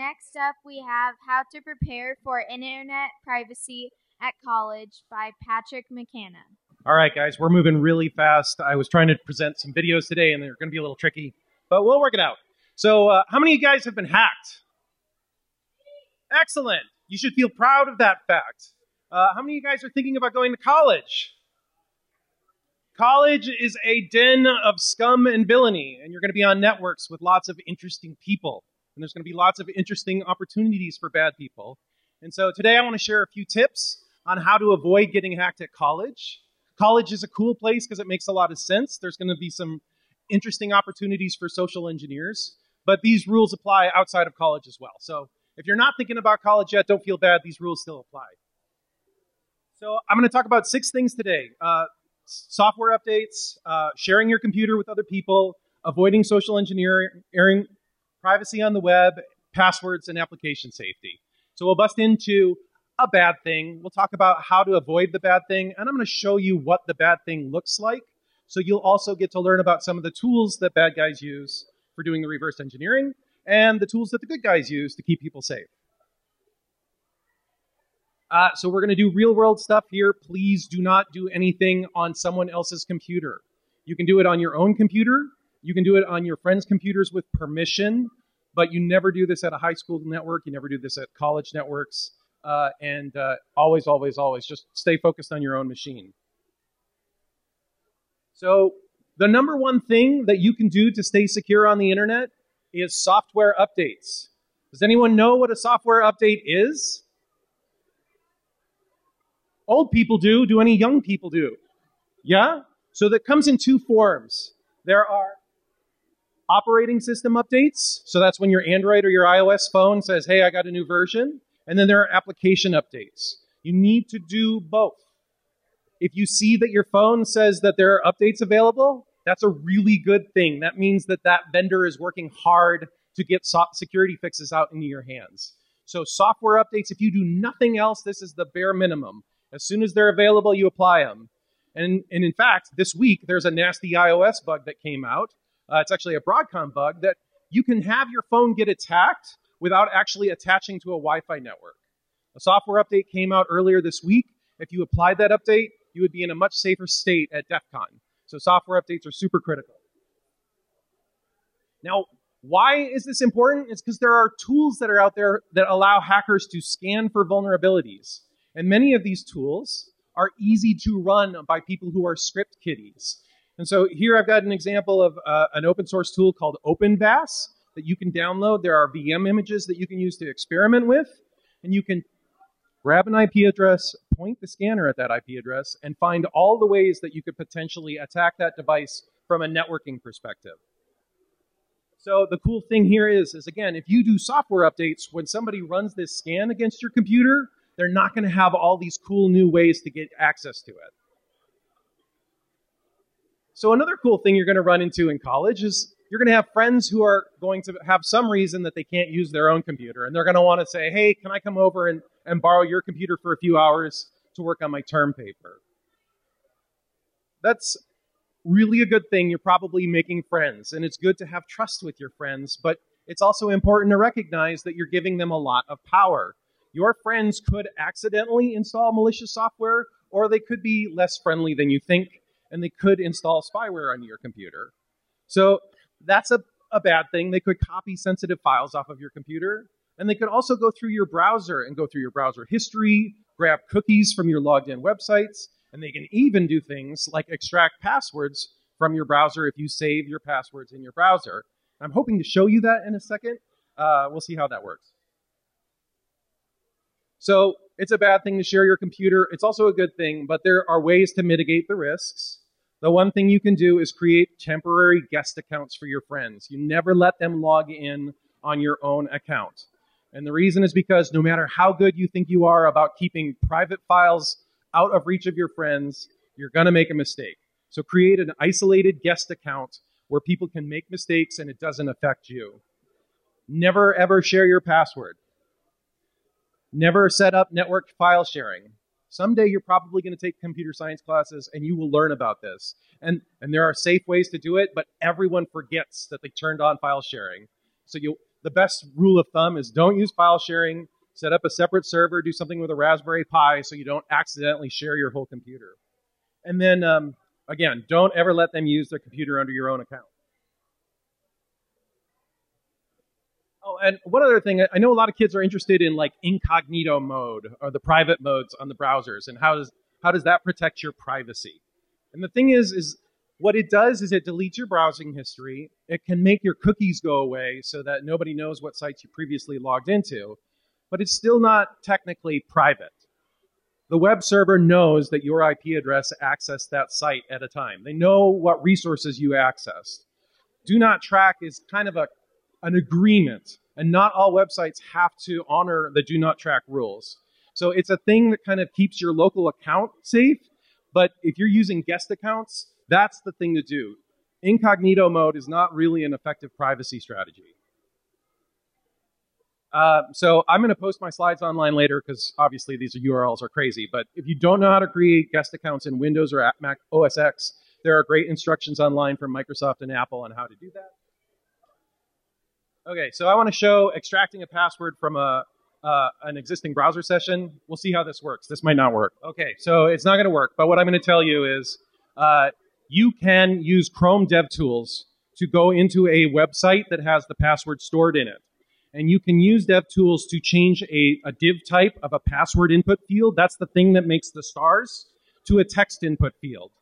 Next up, we have How to Prepare for Internet Privacy at College by Patrick McCanna. All right, guys, we're moving really fast. I was trying to present some videos today, and they're going to be a little tricky, but we'll work it out. So, uh, how many of you guys have been hacked? Excellent. You should feel proud of that fact. Uh, how many of you guys are thinking about going to college? College is a den of scum and villainy, and you're going to be on networks with lots of interesting people. And there's going to be lots of interesting opportunities for bad people. And so today I want to share a few tips on how to avoid getting hacked at college. College is a cool place because it makes a lot of sense. There's going to be some interesting opportunities for social engineers, but these rules apply outside of college as well. So if you're not thinking about college yet, don't feel bad. These rules still apply. So I'm going to talk about six things today. Uh, software updates, uh, sharing your computer with other people, avoiding social engineering, privacy on the web, passwords, and application safety. So we'll bust into a bad thing. We'll talk about how to avoid the bad thing, and I'm going to show you what the bad thing looks like. So you'll also get to learn about some of the tools that bad guys use for doing the reverse engineering and the tools that the good guys use to keep people safe. Uh, so we're going to do real world stuff here. Please do not do anything on someone else's computer. You can do it on your own computer. You can do it on your friends' computers with permission, but you never do this at a high school network. You never do this at college networks. Uh, and uh, always, always, always just stay focused on your own machine. So, the number one thing that you can do to stay secure on the internet is software updates. Does anyone know what a software update is? Old people do. Do any young people do? Yeah? So that comes in two forms. There are operating system updates. So that's when your Android or your iOS phone says, hey, I got a new version. And then there are application updates. You need to do both. If you see that your phone says that there are updates available, that's a really good thing. That means that that vendor is working hard to get security fixes out into your hands. So software updates, if you do nothing else, this is the bare minimum. As soon as they're available, you apply them. And, and in fact, this week, there's a nasty iOS bug that came out uh, it's actually a Broadcom bug that you can have your phone get attacked without actually attaching to a Wi Fi network. A software update came out earlier this week. If you applied that update, you would be in a much safer state at DEF CON. So software updates are super critical. Now, why is this important? It's because there are tools that are out there that allow hackers to scan for vulnerabilities. And many of these tools are easy to run by people who are script kiddies. And so here I've got an example of uh, an open source tool called OpenVAS that you can download. There are VM images that you can use to experiment with, and you can grab an IP address, point the scanner at that IP address, and find all the ways that you could potentially attack that device from a networking perspective. So the cool thing here is, is again, if you do software updates, when somebody runs this scan against your computer, they're not going to have all these cool new ways to get access to it. So another cool thing you're going to run into in college is you're going to have friends who are going to have some reason that they can't use their own computer. And they're going to want to say, hey, can I come over and, and borrow your computer for a few hours to work on my term paper? That's really a good thing. You're probably making friends. And it's good to have trust with your friends. But it's also important to recognize that you're giving them a lot of power. Your friends could accidentally install malicious software, or they could be less friendly than you think and they could install spyware on your computer. So that's a, a bad thing. They could copy sensitive files off of your computer. And they could also go through your browser and go through your browser history, grab cookies from your logged in websites, and they can even do things like extract passwords from your browser if you save your passwords in your browser. I'm hoping to show you that in a second. Uh, we'll see how that works. So it's a bad thing to share your computer. It's also a good thing, but there are ways to mitigate the risks. The one thing you can do is create temporary guest accounts for your friends. You never let them log in on your own account. And the reason is because no matter how good you think you are about keeping private files out of reach of your friends, you're going to make a mistake. So create an isolated guest account where people can make mistakes and it doesn't affect you. Never ever share your password. Never set up network file sharing. Someday you're probably going to take computer science classes and you will learn about this. And, and there are safe ways to do it, but everyone forgets that they turned on file sharing. So you, the best rule of thumb is don't use file sharing. Set up a separate server, do something with a Raspberry Pi so you don't accidentally share your whole computer. And then, um, again, don't ever let them use their computer under your own account. And one other thing, I know a lot of kids are interested in like incognito mode or the private modes on the browsers, and how does how does that protect your privacy? And the thing is, is what it does is it deletes your browsing history. It can make your cookies go away so that nobody knows what sites you previously logged into, but it's still not technically private. The web server knows that your IP address accessed that site at a time. They know what resources you accessed. Do not track is kind of a an agreement, and not all websites have to honor the do not track rules. So it's a thing that kind of keeps your local account safe, but if you're using guest accounts, that's the thing to do. Incognito mode is not really an effective privacy strategy. Uh, so I'm going to post my slides online later because obviously these URLs are crazy. But if you don't know how to create guest accounts in Windows or Mac OS X, there are great instructions online from Microsoft and Apple on how to do that. Okay, so I want to show extracting a password from a uh, an existing browser session. We'll see how this works. This might not work. Okay, so it's not going to work. But what I'm going to tell you is uh, you can use Chrome DevTools to go into a website that has the password stored in it. And you can use DevTools to change a, a div type of a password input field. That's the thing that makes the stars to a text input field.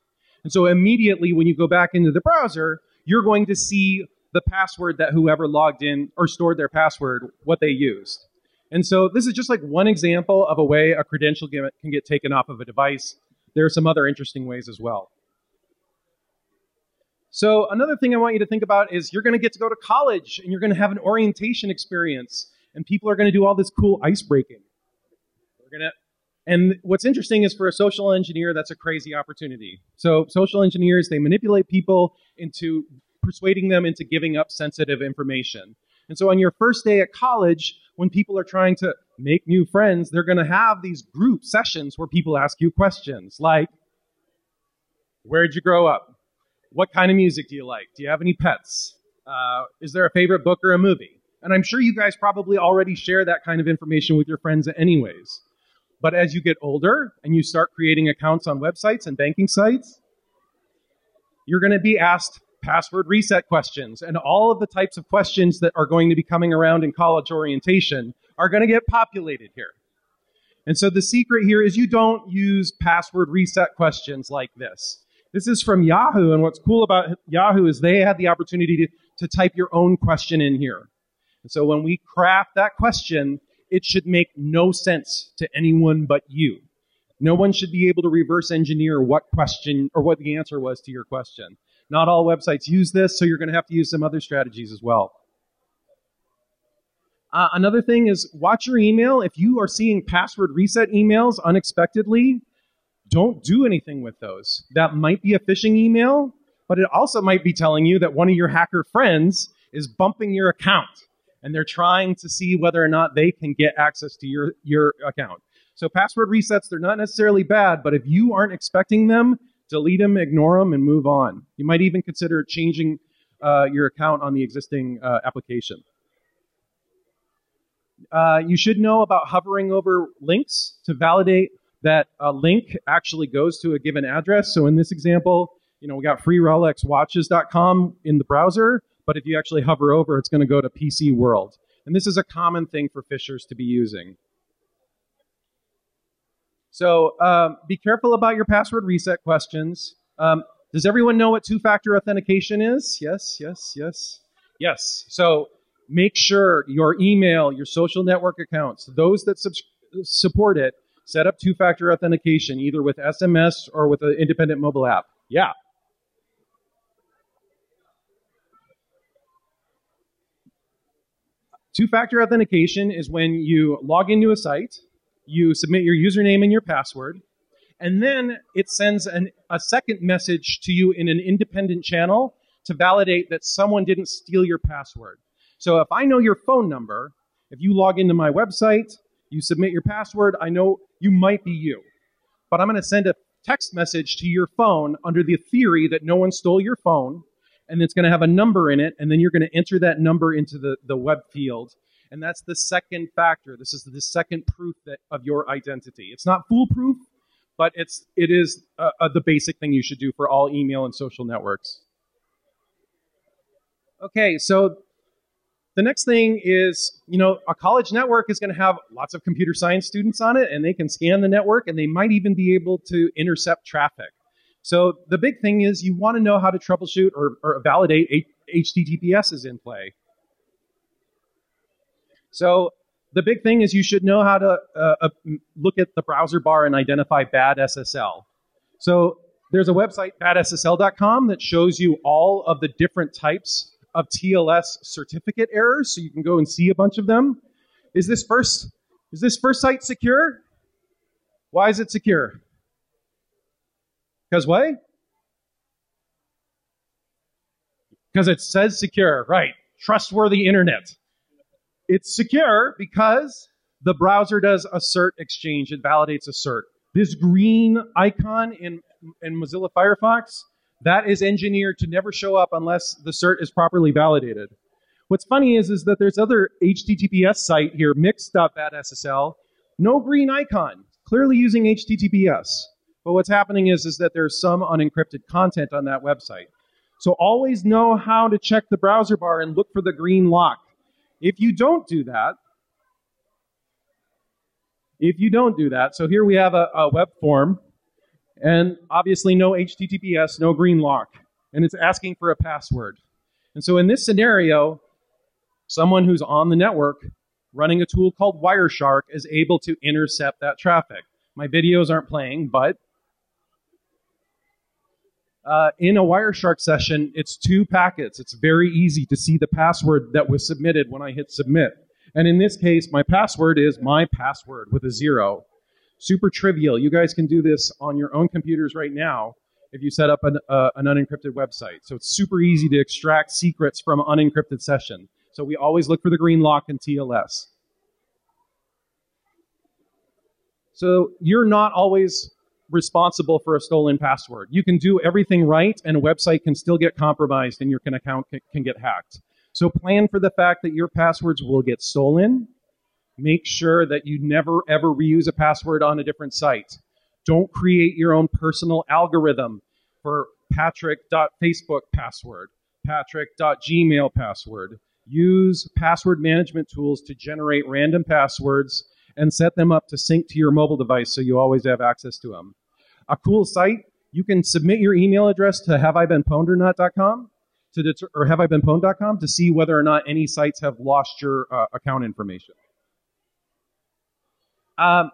And so immediately when you go back into the browser, you're going to see the password that whoever logged in or stored their password, what they used. And so this is just like one example of a way a credential can get taken off of a device. There are some other interesting ways as well. So another thing I want you to think about is you're going to get to go to college and you're going to have an orientation experience and people are going to do all this cool ice breaking. We're going to and what's interesting is for a social engineer that's a crazy opportunity. So social engineers they manipulate people into persuading them into giving up sensitive information. And so on your first day at college, when people are trying to make new friends, they're going to have these group sessions where people ask you questions like, Where'd you grow up? What kind of music do you like? Do you have any pets? Uh, is there a favorite book or a movie? And I'm sure you guys probably already share that kind of information with your friends, anyways. But as you get older and you start creating accounts on websites and banking sites, you're going to be asked password reset questions, and all of the types of questions that are going to be coming around in college orientation are going to get populated here. And so the secret here is you don't use password reset questions like this. This is from Yahoo, and what's cool about Yahoo is they had the opportunity to, to type your own question in here. And so when we craft that question, it should make no sense to anyone but you. No one should be able to reverse engineer what question or what the answer was to your question. Not all websites use this, so you're going to have to use some other strategies as well. Uh, another thing is watch your email. If you are seeing password reset emails unexpectedly, don't do anything with those. That might be a phishing email, but it also might be telling you that one of your hacker friends is bumping your account and they're trying to see whether or not they can get access to your, your account. So password resets, they're not necessarily bad, but if you aren't expecting them, delete them, ignore them, and move on. You might even consider changing uh, your account on the existing uh, application. Uh, you should know about hovering over links to validate that a link actually goes to a given address. So in this example, you know, we got freerolexwatches.com in the browser, but if you actually hover over, it's going to go to PC World. And this is a common thing for phishers to be using. So um, be careful about your password reset questions. Um, does everyone know what two-factor authentication is? Yes, yes, yes, yes. So make sure your email, your social network accounts, those that sub- support it, set up two-factor authentication either with SMS or with an independent mobile app. Yeah. Two-factor authentication is when you log into a site you submit your username and your password, and then it sends an, a second message to you in an independent channel to validate that someone didn't steal your password. So if I know your phone number, if you log into my website, you submit your password, I know you might be you. But I'm going to send a text message to your phone under the theory that no one stole your phone, and it's going to have a number in it, and then you're going to enter that number into the, the web field. And that's the second factor. This is the second proof that, of your identity. It's not foolproof, but it's it is uh, uh, the basic thing you should do for all email and social networks. Okay, so the next thing is, you know, a college network is going to have lots of computer science students on it, and they can scan the network, and they might even be able to intercept traffic. So the big thing is you want to know how to troubleshoot or, or validate HTTPS is in play. So the big thing is you should know how to uh, uh, look at the browser bar and identify bad SSL. So there's a website, badssl.com, that shows you all of the different types of TLS certificate errors, so you can go and see a bunch of them. Is this first is this first site secure? Why is it secure? Because why? Because it says secure, right? Trustworthy internet. It's secure because the browser does assert exchange. It validates assert. This green icon in, in Mozilla Firefox, that is engineered to never show up unless the cert is properly validated. What's funny is, is that there's other HTTPS site here, mix.badssl, no green icon, clearly using HTTPS. But what's happening is, is that there's some unencrypted content on that website. So always know how to check the browser bar and look for the green lock. If you don't do that, if you don't do that, so here we have a, a web form, and obviously no HTTPS, no green lock, and it's asking for a password. And so in this scenario, someone who's on the network running a tool called Wireshark is able to intercept that traffic. My videos aren't playing, but uh, in a Wireshark session, it's two packets. It's very easy to see the password that was submitted when I hit submit. And in this case, my password is my password with a zero. Super trivial. You guys can do this on your own computers right now if you set up an, uh, an unencrypted website. So it's super easy to extract secrets from unencrypted session. So we always look for the green lock in TLS. So you're not always responsible for a stolen password. You can do everything right, and a website can still get compromised and your account can get hacked. So plan for the fact that your passwords will get stolen. Make sure that you never ever reuse a password on a different site. Don't create your own personal algorithm for patrick.facebook password, patrick.gmail password. Use password management tools to generate random passwords and set them up to sync to your mobile device so you always have access to them. A cool site, you can submit your email address to haveibeenpwned.com to deter- or haveibeenpwned.com to see whether or not any sites have lost your uh, account information. Um,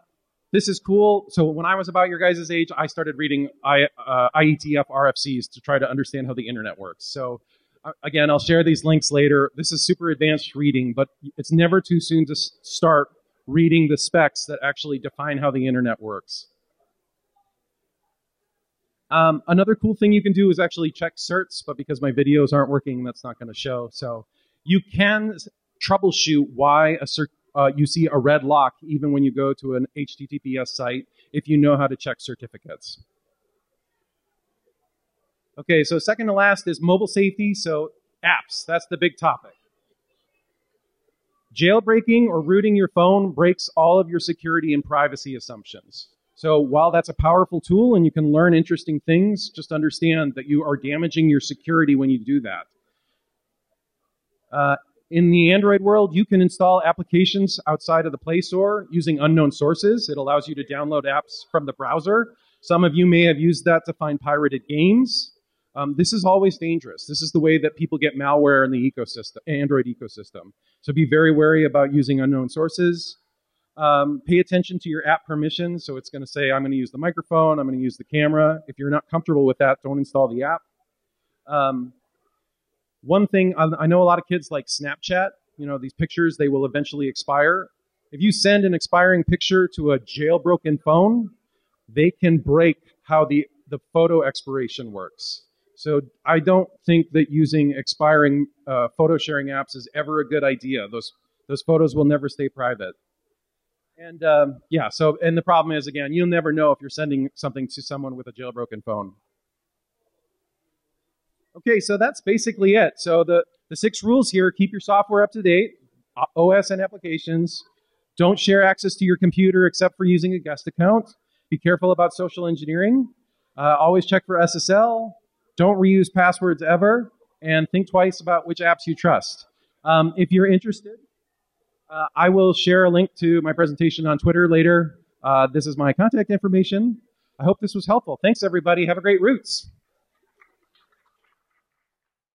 this is cool. So when I was about your guys' age, I started reading I, uh, IETF RFCs to try to understand how the internet works. So uh, again, I'll share these links later. This is super advanced reading, but it's never too soon to start reading the specs that actually define how the internet works. Um, another cool thing you can do is actually check certs, but because my videos aren't working, that's not going to show. So you can troubleshoot why a cert, uh, you see a red lock even when you go to an HTTPS site if you know how to check certificates. Okay, so second to last is mobile safety. So apps, that's the big topic. Jailbreaking or rooting your phone breaks all of your security and privacy assumptions. So while that's a powerful tool and you can learn interesting things, just understand that you are damaging your security when you do that. Uh, in the Android world, you can install applications outside of the Play Store using unknown sources. It allows you to download apps from the browser. Some of you may have used that to find pirated games. Um, this is always dangerous. This is the way that people get malware in the ecosystem, Android ecosystem. So be very wary about using unknown sources. Um, pay attention to your app permissions. So it's going to say, I'm going to use the microphone, I'm going to use the camera. If you're not comfortable with that, don't install the app. Um, one thing, I know a lot of kids like Snapchat. You know, these pictures, they will eventually expire. If you send an expiring picture to a jailbroken phone, they can break how the, the photo expiration works. So I don't think that using expiring uh, photo sharing apps is ever a good idea. Those those photos will never stay private. And um, yeah, so and the problem is again, you'll never know if you're sending something to someone with a jailbroken phone. Okay, so that's basically it. So the, the six rules here keep your software up to date, OS and applications. Don't share access to your computer except for using a guest account. Be careful about social engineering. Uh, always check for SSL. Don't reuse passwords ever. And think twice about which apps you trust. Um, if you're interested, uh, I will share a link to my presentation on Twitter later. Uh, this is my contact information. I hope this was helpful. Thanks, everybody. Have a great r00tz.